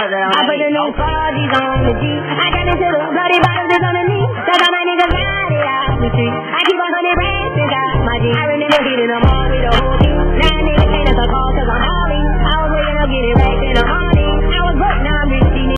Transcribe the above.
I put the new 40s on the G. I got into the bloody bottles on the knee. Cause all my niggas got it out the street. I keep on hundred racks inside my G. I remember hitting them all